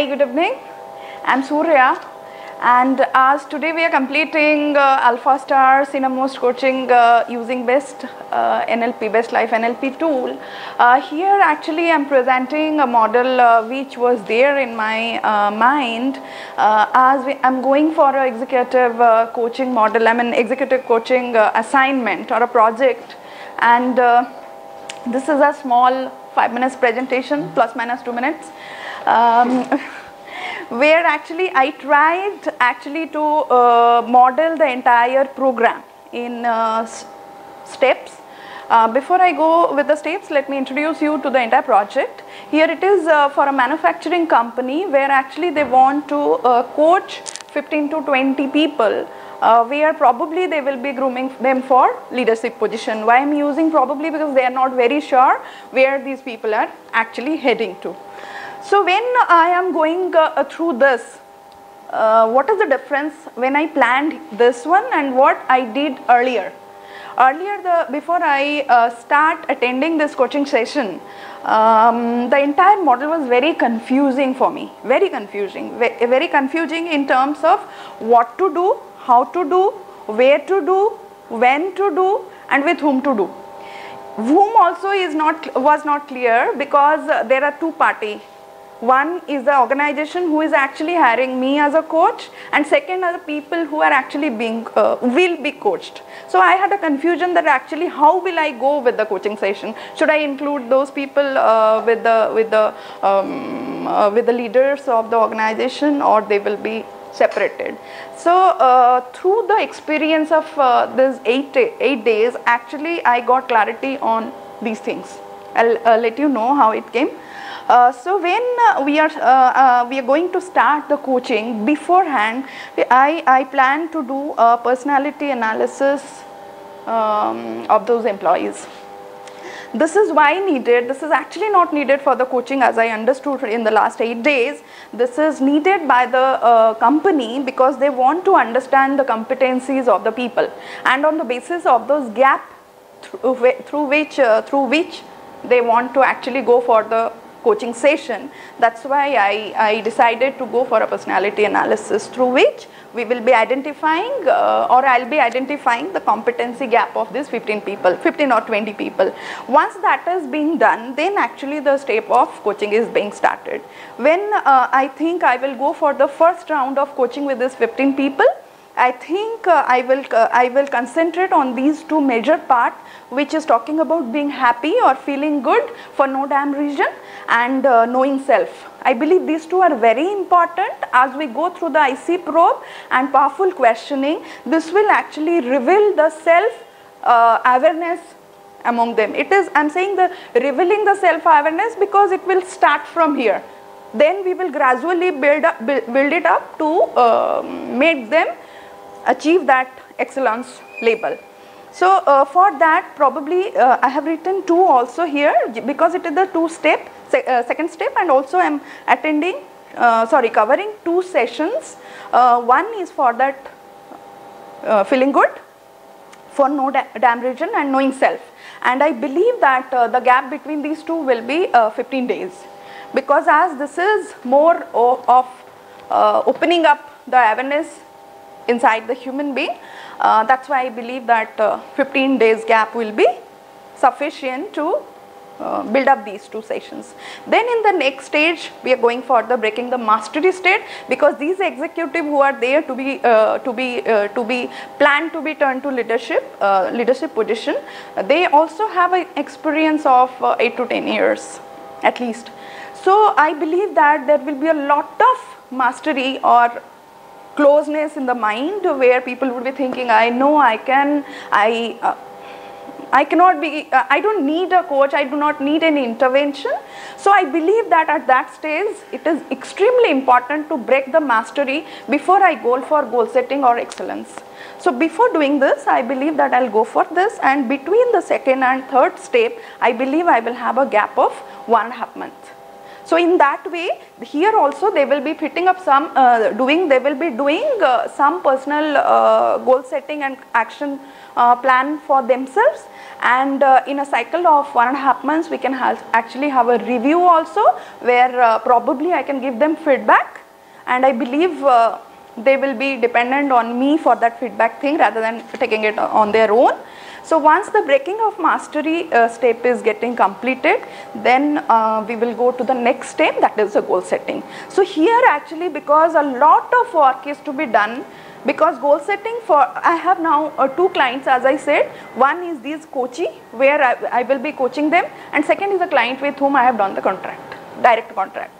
Hi, good evening. I'm Surya, and as today we are completing uh, AlphaStars Innermost coaching uh, using best uh, NLP, best life NLP tool. Uh, here, actually, I'm presenting a model uh, which was there in my uh, mind as we, I'm going for an executive coaching model. I'm an executive coaching assignment or a project, and this is a small five minutes presentation plus minus two minutes um, where actually I tried actually to uh, model the entire program in uh, steps. Uh, before I go with the steps, let me introduce you to the entire project. Here it is uh, for a manufacturing company where actually they want to uh, coach 15 to 20 people uh, where probably they will be grooming them for leadership position. Why I'm using probably because they are not very sure where these people are actually heading to. So when I am going uh, through this, uh, what is the difference when I planned this one and what I did earlier? Earlier, the before I uh, start attending this coaching session, um, the entire model was very confusing for me. Very confusing. Very confusing in terms of what to do, how to do, where to do, when to do, and with whom to do whom also is not was not clear because uh, there are two party one is the organization who is actually hiring me as a coach and second are the people who are actually being uh, will be coached so i had a confusion that actually how will i go with the coaching session should i include those people uh, with the with the um, uh, with the leaders of the organization or they will be separated. So uh, through the experience of uh, this eight eight days, actually I got clarity on these things. I'll let you know how it came. Uh, so when uh, we are uh, uh, we are going to start the coaching beforehand, I I plan to do a personality analysis um, of those employees. This is why needed this is actually not needed for the coaching as i understood in the last 8 days. This is needed by the uh, company because they want to understand the competencies of the people. And on the basis of those gap through, through which uh, through which they want to actually go for the coaching session. That's why I, I decided to go for a personality analysis through which we will be identifying uh, or I'll be identifying the competency gap of these 15 people 15 or 20 people. Once that is being done then actually the step of coaching is being started. When uh, I think I will go for the first round of coaching with these 15 people I think uh, I will uh, I will concentrate on these two major part which is talking about being happy or feeling good for no damn reason and uh, knowing self. I believe these two are very important as we go through the IC probe and powerful questioning. This will actually reveal the self uh, awareness among them. It is I'm saying the revealing the self awareness because it will start from here. Then we will gradually build up build, build it up to uh, make them achieve that excellence label. So uh, for that probably uh, I have written two also here because it is the two step se- uh, second step and also I am attending uh, sorry covering two sessions. Uh, one is for that uh, feeling good for no da- damn region and knowing self and I believe that the gap between these two will be uh, 15 days because as this is more of opening up the awareness inside the human being uh, that's why I believe that uh, 15 days gap will be sufficient to uh, build up these two sessions. Then in the next stage, we are going for the breaking the mastery state because these executive who are there to be uh, to be uh, to be planned to be turned to leadership uh, leadership position, they also have an experience of uh, eight to ten years at least. So I believe that there will be a lot of mastery or closeness in the mind where people would be thinking, I know I can, I. Uh, I cannot be, uh, I don't need a coach, I do not need any intervention. So I believe that at that stage, it is extremely important to break the mastery before I go for goal setting or excellence. So before doing this, I believe that I'll go for this and between the second and third step, I believe I will have a gap of one half month. So in that way, here also they will be fitting up some, uh, doing, they will be doing uh, some personal uh, goal setting and action uh, plan for themselves and uh, in a cycle of one and a half months we can have actually have a review also where uh, probably I can give them feedback and I believe they will be dependent on me for that feedback thing rather than taking it on their own. So once the breaking of mastery uh, step is getting completed, then uh, we will go to the next step that is the goal setting. So here actually because a lot of work is to be done because goal setting for I have now uh, two clients as I said one is this coachee where I, I will be coaching them and second is a client with whom I have done the contract direct contract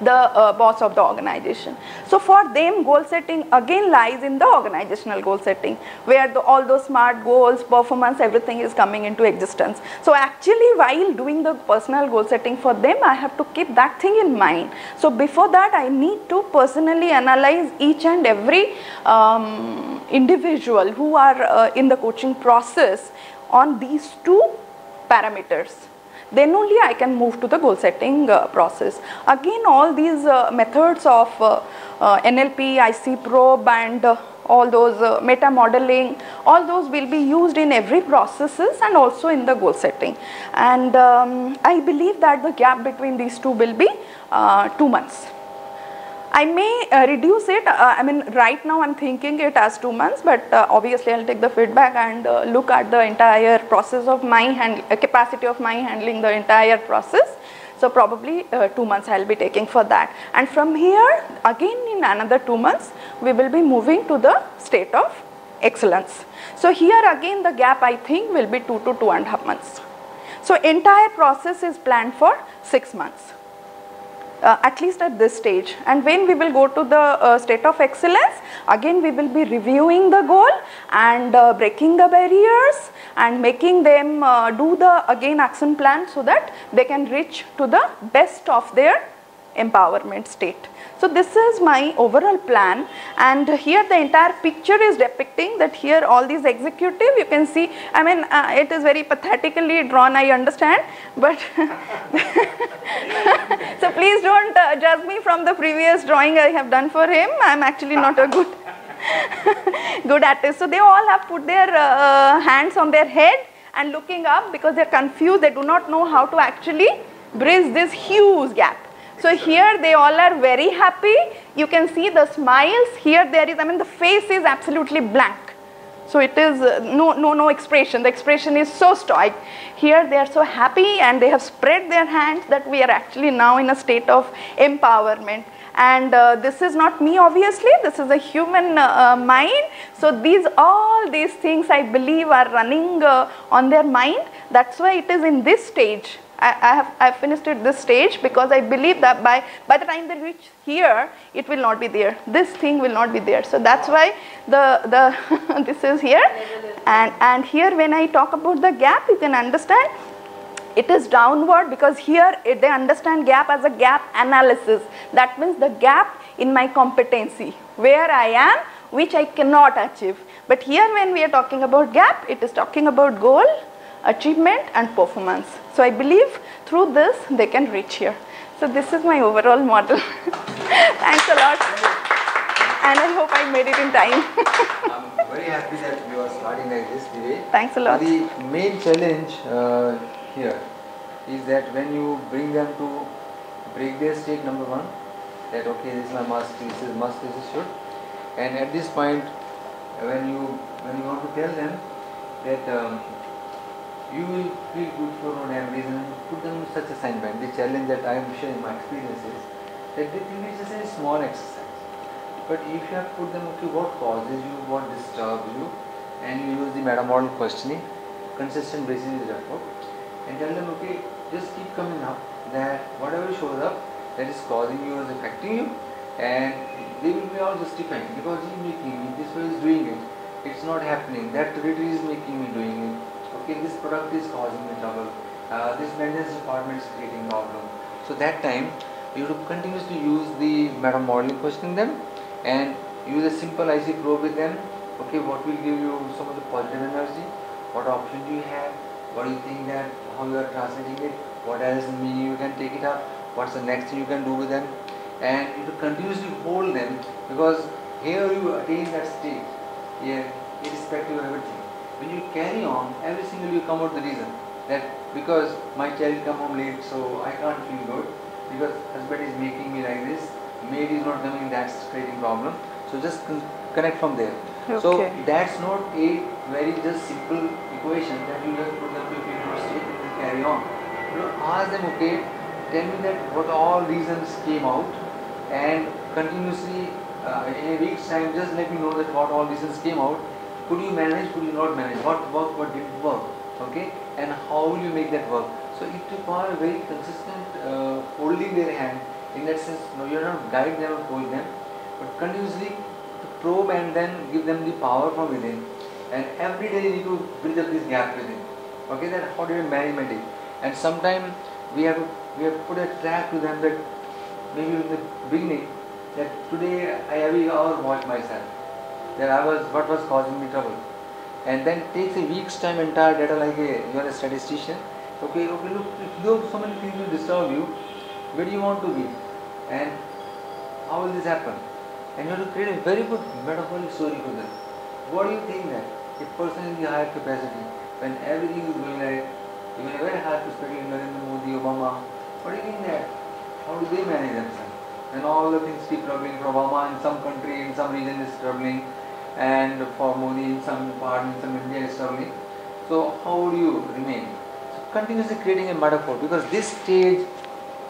the uh, boss of the organization. So for them goal setting again lies in the organizational goal setting where the, all those smart goals, performance, everything is coming into existence. So actually while doing the personal goal setting for them I have to keep that thing in mind. So before that I need to personally analyze each and every um, individual who are uh, in the coaching process on these two parameters then only I can move to the goal setting uh, process. Again all these uh, methods of uh, uh NLP, IC probe and uh, all those uh, meta modeling, all those will be used in every processes and also in the goal setting. And um, I believe that the gap between these two will be two months. I may uh, reduce it, uh, I mean right now I am thinking it as 2 months but uh, obviously I will take the feedback and uh, look at the entire process of my hand, uh, capacity of my handling the entire process. So probably uh, 2 months I will be taking for that and from here again in another 2 months we will be moving to the state of excellence. So here again the gap I think will be 2 to 2 and half months. So entire process is planned for 6 months uh, at least at this stage. And when we will go to the uh, state of excellence again we will be reviewing the goal and uh, breaking the barriers and making them uh, do the again action plan so that they can reach to the best of their empowerment state. So this is my overall plan and here the entire picture is depicting that here all these executive you can see I mean uh, it is very pathetically drawn I understand but so please don't uh, judge me from the previous drawing I have done for him I am actually not a good good artist. So they all have put their uh, hands on their head and looking up because they are confused they do not know how to actually bridge this huge gap. So here they all are very happy. You can see the smiles. Here there is, I mean the face is absolutely blank. So it is uh, no, no, no expression. The expression is so stoic. Here they are so happy and they have spread their hands that we are actually now in a state of empowerment. And uh, this is not me obviously, this is a human uh, mind. So these all these things I believe are running uh, on their mind. That's why it is in this stage I, I have I finished it this stage because I believe that by by the time they reach here it will not be there. This thing will not be there. So that's why the the this is here. And and here when I talk about the gap you can understand. It is downward because here it, they understand gap as a gap analysis. That means the gap in my competency where I am which I cannot achieve. But here when we are talking about gap it is talking about goal achievement and performance. So I believe through this they can reach here. So this is my overall model. Thanks a lot. And I hope I made it in time. I'm very happy that you are starting like this today. Thanks a lot. The main challenge uh, here is that when you bring them to break their state number one, that okay this is my must, this is must, this is should. And at this point when you when you want to tell them that um, you will feel good for no damn reason. Put them in such assignment. The challenge that I am sharing my experience is that they think it's just a small exercise. But if you have put them, okay, what causes you, what disturbs you, and you use the meta model questioning, consistent basis is effort, and tell them, okay, just keep coming up that whatever shows up that is causing you is affecting you, and they will be all justifying because he is making me, this way is doing it, it's not happening, that territory is making me doing it okay, this product is causing me trouble, uh, this maintenance department is creating problem. So that time you have to continuously use the meta modeling questioning them and use a simple IC probe with them. Okay, what will give you some of the positive energy? What option do you have? What do you think that how you are translating it? What else meaning you can take it up? what's the next thing you can do with them and you have to continuously hold them because here you attain that state yeah, irrespective of everything when you carry on every single you come out the reason that because my child come home late so I can't feel good because husband is making me like this. Maid is not coming that's creating problem. So just con- connect from there. So that's not a very just simple equation that you just put them to feel good state and carry on. You know, ask them okay tell me that what all reasons came out and continuously uh, in a week's time just let me know that what all reasons came out could you manage could you not manage? What worked what didn't work okay? And how will you make that work? So it a very consistent uh, holding their hand in that sense no you're not guide them or coach them but continuously to probe and then give them the power from within. And every day you need to build up this gap within okay? Then how do you manage it? And sometimes we have we have put a track to them that maybe in the beginning that today I every hour watch myself that I was what was causing me trouble? And then takes a week's time entire data like a you are a statistician. Okay okay look have so many things will disturb you where do you want to be? And how will this happen? And you have to create a very good metaphorical story for them. What do you think that a person in the higher capacity when everything is going right even a very high perspective Narendra Modi Obama. What do you think that? How do they manage themselves? And all the things keep troubling. For Obama in some country in some region is troubling and for Modi in some part in some India is so how do you remain? So continuously creating a metaphor because this stage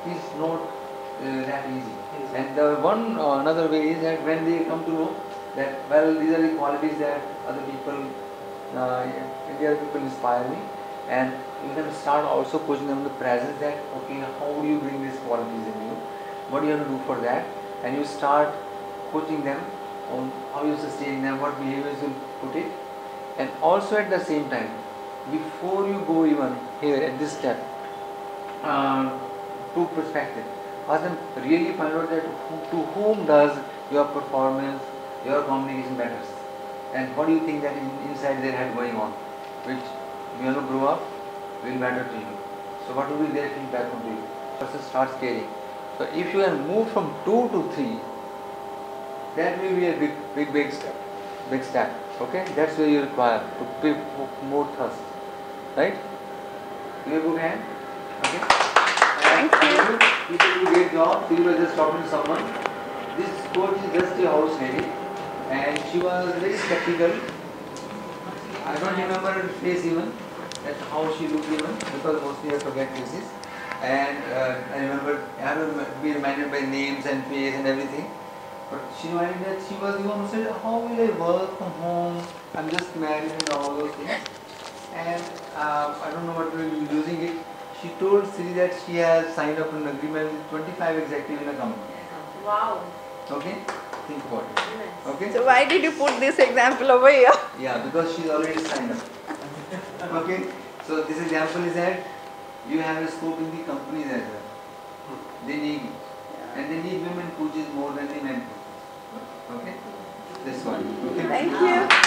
is not uh, that easy. And the one uh, another way is that when they come to know that well these are the qualities that other people uh, India people inspire me and you can start also coaching them in the presence that okay how do you bring these qualities in you? What do you have to do for that? And you start coaching them on how you sustain them what behaviors you put it and also at the same time before you go even here at this step uh, to perspective ask them really find out that to whom does your performance your communication matters? And what do you think that in, inside their head going on which you grow up will matter to you. So what will be their feedback from you person starts caring so if you can move from 2 to 3 that will be a big big big step big step okay? That's where you require to pay more thrust right? Give a good hand okay? Thank you. you did a great job. You were just talking to someone. This coach is just a house lady and she was very skeptical. I don't remember her face even that's how she looked even because mostly I forget faces. And uh, I remember I will be reminded by names and face and everything but she reminded that she was the one who said how will I work from home I'm just married and all those things and uh, I don't know what we were using it she told Siri that she has signed up an agreement with 25 executives in a company Wow. okay think about it Nice. okay So why did you put this example over here? yeah, because she's already signed up. okay, so this example is that you have a scope in the companies as well. They need you. And they need women coaches more than the men coaches. Okay, this one. Okay. Thank you.